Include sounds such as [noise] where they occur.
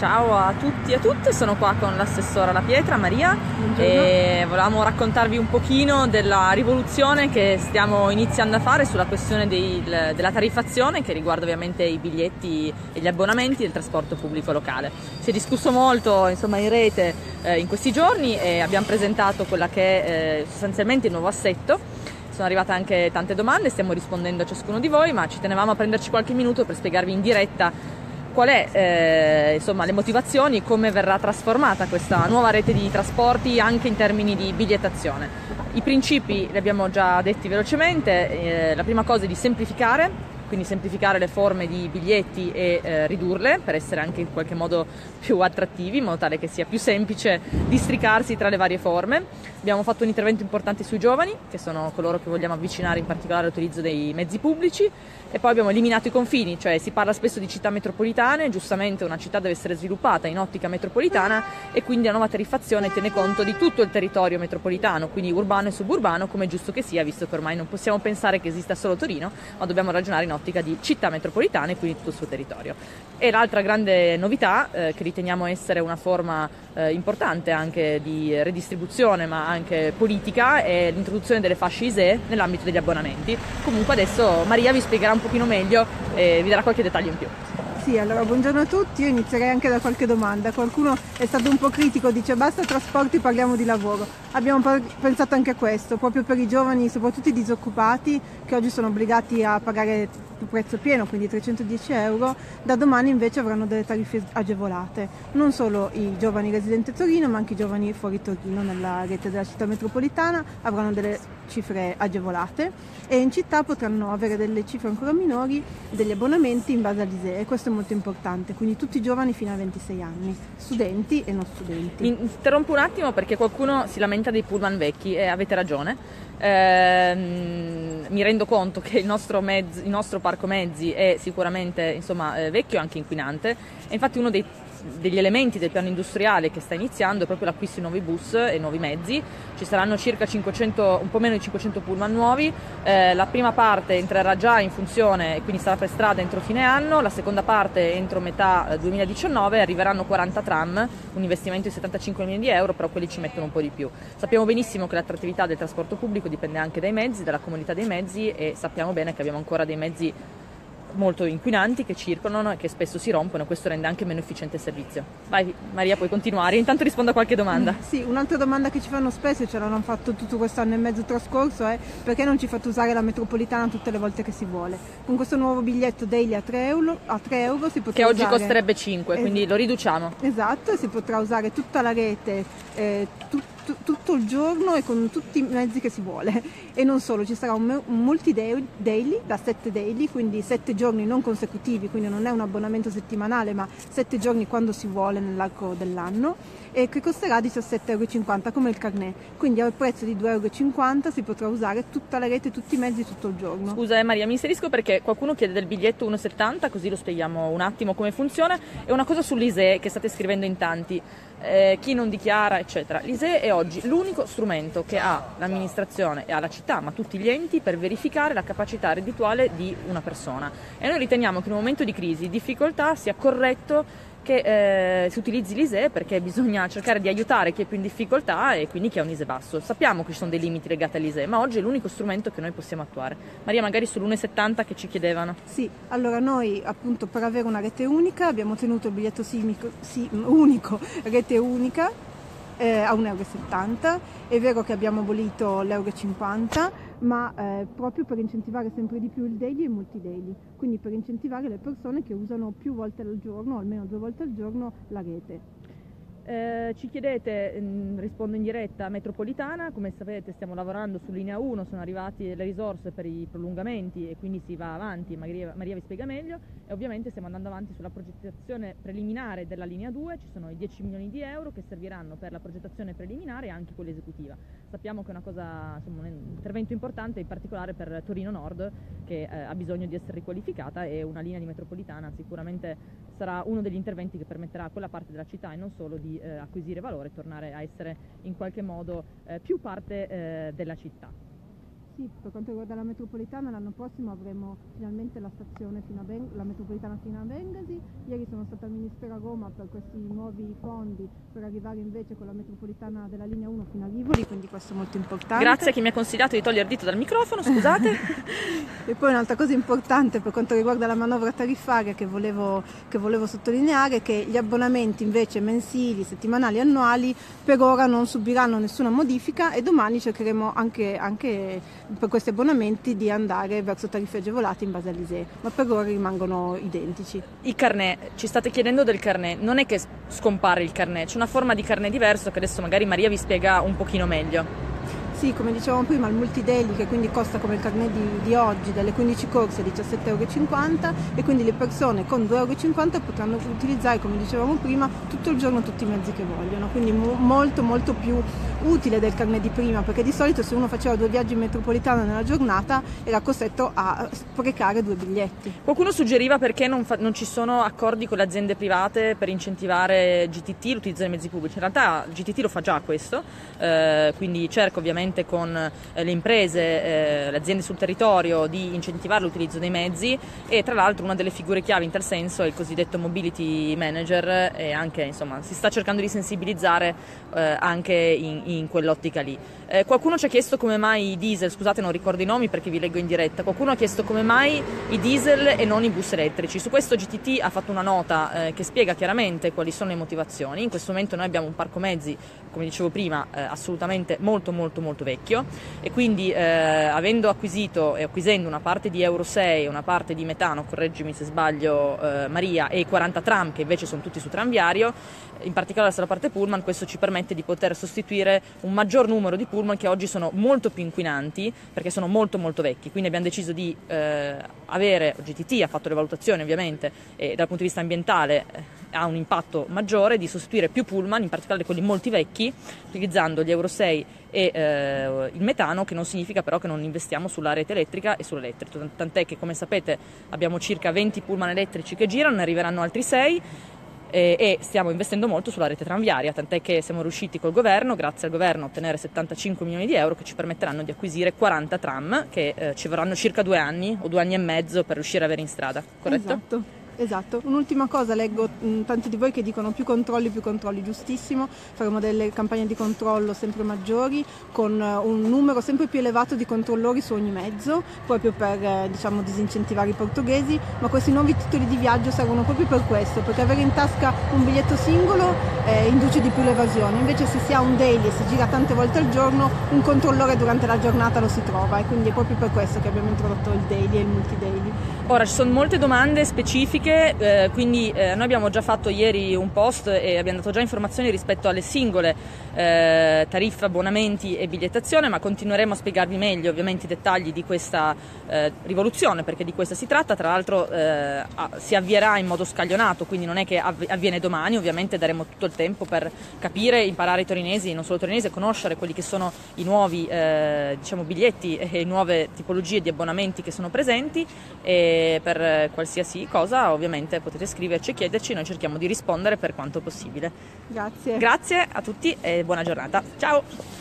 Ciao a tutti e a tutte, sono qua con l'assessora La Pietra, Maria, Buongiorno. e volevamo raccontarvi un pochino della rivoluzione che stiamo iniziando a fare sulla questione dei, della tariffazione che riguarda ovviamente i biglietti e gli abbonamenti del trasporto pubblico locale. Si è discusso molto insomma, in rete eh, in questi giorni e abbiamo presentato quella che è eh, sostanzialmente il nuovo assetto sono arrivate anche tante domande, stiamo rispondendo a ciascuno di voi, ma ci tenevamo a prenderci qualche minuto per spiegarvi in diretta qual è eh, insomma, le motivazioni, come verrà trasformata questa nuova rete di trasporti anche in termini di bigliettazione. I principi li abbiamo già detti velocemente, eh, la prima cosa è di semplificare, quindi semplificare le forme di biglietti e eh, ridurle per essere anche in qualche modo più attrattivi, in modo tale che sia più semplice districarsi tra le varie forme. Abbiamo fatto un intervento importante sui giovani, che sono coloro che vogliamo avvicinare in particolare all'utilizzo dei mezzi pubblici, e poi abbiamo eliminato i confini, cioè si parla spesso di città metropolitane, giustamente una città deve essere sviluppata in ottica metropolitana e quindi la nuova tariffazione tiene conto di tutto il territorio metropolitano, quindi urbano e suburbano, come è giusto che sia, visto che ormai non possiamo pensare che esista solo Torino, ma dobbiamo ragionare in ottica di città metropolitane e quindi tutto il suo territorio. E l'altra grande novità, eh, che riteniamo essere una forma eh, importante anche di redistribuzione ma anche politica, è l'introduzione delle fasce ISE nell'ambito degli abbonamenti. Comunque adesso Maria vi spiegherà un pochino meglio e vi darà qualche dettaglio in più. Sì, allora buongiorno a tutti, io inizierei anche da qualche domanda. Qualcuno è stato un po' critico, dice basta trasporti, parliamo di lavoro. Abbiamo pensato anche a questo, proprio per i giovani, soprattutto i disoccupati, che oggi sono obbligati a pagare il prezzo pieno, quindi 310 euro, da domani invece avranno delle tariffe agevolate. Non solo i giovani residenti a Torino, ma anche i giovani fuori Torino, nella rete della città metropolitana, avranno delle cifre agevolate e in città potranno avere delle cifre ancora minori degli abbonamenti in base all'ISEE. Questo è molto importante, quindi tutti i giovani fino a 26 anni, studenti e non studenti. Mi interrompo un attimo perché qualcuno si lamenta dei pullman vecchi e avete ragione. Eh, mi rendo conto che il nostro, mezzo, il nostro parco mezzi è sicuramente insomma, eh, vecchio e anche inquinante e infatti uno dei degli elementi del piano industriale che sta iniziando è proprio l'acquisto di nuovi bus e nuovi mezzi. Ci saranno circa 500, un po' meno di 500 pullman nuovi. Eh, la prima parte entrerà già in funzione e quindi sarà per strada entro fine anno, la seconda parte entro metà 2019 eh, arriveranno 40 tram, un investimento di 75 milioni di euro, però quelli ci mettono un po' di più. Sappiamo benissimo che l'attrattività del trasporto pubblico dipende anche dai mezzi, dalla comunità dei mezzi e sappiamo bene che abbiamo ancora dei mezzi molto inquinanti che circolano e che spesso si rompono, questo rende anche meno efficiente il servizio. Vai Maria, puoi continuare, intanto rispondo a qualche domanda. Mm, sì, un'altra domanda che ci fanno spesso e ce l'hanno fatto tutto questo anno e mezzo trascorso è perché non ci fate usare la metropolitana tutte le volte che si vuole. Con questo nuovo biglietto daily a 3 euro, a 3 euro si potrà Che oggi usare... costerebbe 5, es- quindi lo riduciamo. Esatto, si potrà usare tutta la rete, eh, tutto tutto il giorno e con tutti i mezzi che si vuole. E non solo, ci sarà un, un multi daily da 7 daily, quindi 7 giorni non consecutivi, quindi non è un abbonamento settimanale, ma 7 giorni quando si vuole nell'arco dell'anno e che costerà 17,50 euro come il carnet. Quindi al prezzo di 2,50 euro si potrà usare tutta la rete, tutti i mezzi tutto il giorno. Scusa eh, Maria, mi inserisco perché qualcuno chiede del biglietto 1,70, così lo spieghiamo un attimo come funziona. E una cosa sull'ISE che state scrivendo in tanti eh, chi non dichiara, eccetera. L'ISEE è oggi l'unico strumento che ha l'amministrazione e ha la città, ma tutti gli enti, per verificare la capacità reddituale di una persona. E noi riteniamo che in un momento di crisi, di difficoltà, sia corretto che eh, si utilizzi l'ISE perché bisogna cercare di aiutare chi è più in difficoltà e quindi chi ha un ISE basso. Sappiamo che ci sono dei limiti legati all'ISE, ma oggi è l'unico strumento che noi possiamo attuare. Maria, magari sull'1,70 che ci chiedevano. Sì, allora noi appunto per avere una rete unica abbiamo tenuto il biglietto simico, sì, unico, rete unica eh, a 1,70 euro. È vero che abbiamo abolito l'euro 50 ma eh, proprio per incentivare sempre di più il daily e il multi daily, quindi per incentivare le persone che usano più volte al giorno, almeno due volte al giorno, la rete. Eh, ci chiedete, mh, mm, rispondo in diretta, metropolitana, come sapete stiamo lavorando su linea 1, sono arrivate le risorse per i prolungamenti e quindi si va avanti, Maria, Maria, vi spiega meglio e ovviamente stiamo andando avanti sulla progettazione preliminare della linea 2, ci sono i 10 milioni di euro che serviranno per la progettazione preliminare e anche quella esecutiva. Sappiamo che è una cosa, insomma, un intervento importante in particolare per Torino Nord che eh, ha bisogno di essere riqualificata e una linea di metropolitana sicuramente sarà uno degli interventi che permetterà a quella parte della città e non solo di eh, acquisire valore e tornare a essere in qualche modo eh, più parte eh, della città. Sì, per quanto riguarda la metropolitana l'anno prossimo avremo finalmente la stazione fino a ben- la metropolitana fino a Bengasi. Ieri sono stata al Ministero a Roma per questi nuovi fondi per arrivare invece con la metropolitana della linea 1 fino a Rivoli, quindi questo è molto importante. Grazie a chi mi ha consigliato di togliere il dito dal microfono, scusate. [laughs] e poi un'altra cosa importante per quanto riguarda la manovra tariffaria che volevo, che volevo sottolineare è che gli abbonamenti invece mensili, settimanali e annuali per ora non subiranno nessuna modifica e domani cercheremo anche, anche per questi abbonamenti di andare verso tariffe agevolate in base all'ISEE, ma per ora rimangono identici. Il carnet, ci state chiedendo del carnet, non è che scompare il carnet, c'è una forma di carnet diverso che adesso magari Maria vi spiega un pochino meglio. Sì, come dicevamo prima, il multidaily che quindi costa come il carnet di, di oggi dalle 15 corse 17,50 euro e quindi le persone con 2,50 euro potranno utilizzare, come dicevamo prima, tutto il giorno tutti i mezzi che vogliono, quindi mo- molto molto più utile del carnet di prima, perché di solito se uno faceva due viaggi in metropolitana nella giornata era costretto a sprecare due biglietti. Qualcuno suggeriva perché non, fa- non ci sono accordi con le aziende private per incentivare GTT, l'utilizzo dei mezzi pubblici. In realtà GTT lo fa già questo, eh, quindi cerca ovviamente con eh, le imprese, eh, le aziende sul territorio di incentivare l'utilizzo dei mezzi e tra l'altro una delle figure chiave in tal senso è il cosiddetto mobility manager e anche insomma si sta cercando di sensibilizzare eh, anche in quell'ottica lì. Eh, qualcuno ci ha chiesto come mai i diesel, scusate non ricordo i nomi perché vi leggo in diretta, qualcuno ha chiesto come mai i diesel e non i bus elettrici. Su questo GTT ha fatto una nota eh, che spiega chiaramente quali sono le motivazioni. In questo momento noi abbiamo un parco mezzi, come dicevo prima, eh, assolutamente molto molto molto vecchio e quindi eh, avendo acquisito e acquisendo una parte di Euro 6 e una parte di metano, correggimi se sbaglio eh, Maria, e i 40 tram che invece sono tutti su tranviario, in particolare sulla parte pullman, questo ci permette di poter sostituire un maggior numero di pullman che oggi sono molto più inquinanti perché sono molto molto vecchi, quindi abbiamo deciso di eh, avere, GTT ha fatto le valutazioni ovviamente e dal punto di vista ambientale eh, ha un impatto maggiore di sostituire più pullman, in particolare quelli molti vecchi, utilizzando gli Euro 6 e eh, il metano, che non significa però che non investiamo sulla rete elettrica e sull'elettrico, tant'è che come sapete abbiamo circa 20 pullman elettrici che girano, ne arriveranno altri 6 eh, e stiamo investendo molto sulla rete tranviaria, tant'è che siamo riusciti col governo, grazie al governo, a ottenere 75 milioni di euro che ci permetteranno di acquisire 40 tram che eh, ci vorranno circa due anni o due anni e mezzo per riuscire ad avere in strada, corretto? Esatto. Esatto, un'ultima cosa, leggo mm, tanti di voi che dicono più controlli, più controlli, giustissimo, faremo delle campagne di controllo sempre maggiori con uh, un numero sempre più elevato di controllori su ogni mezzo, proprio per eh, diciamo, disincentivare i portoghesi, ma questi nuovi titoli di viaggio servono proprio per questo, perché avere in tasca un biglietto singolo eh, induce di più l'evasione, invece se si ha un daily e si gira tante volte al giorno, un controllore durante la giornata lo si trova. E quindi è proprio per questo che abbiamo introdotto il daily e il multi daily. Ora ci sono molte domande specifiche specifiche, eh, quindi eh, noi abbiamo già fatto ieri un post e abbiamo dato già informazioni rispetto alle singole eh, tariffe, abbonamenti e bigliettazione, ma continueremo a spiegarvi meglio ovviamente i dettagli di questa eh, rivoluzione, perché di questa si tratta, tra l'altro eh, si avvierà in modo scaglionato, quindi non è che avviene domani, ovviamente daremo tutto il tempo per capire, imparare i torinesi, non solo i torinesi, conoscere quelli che sono i nuovi eh, diciamo, biglietti e nuove tipologie di abbonamenti che sono presenti e per qualsiasi cosa ovviamente potete scriverci e chiederci, noi cerchiamo di rispondere per quanto possibile. Grazie. Grazie a tutti e buona giornata. Ciao!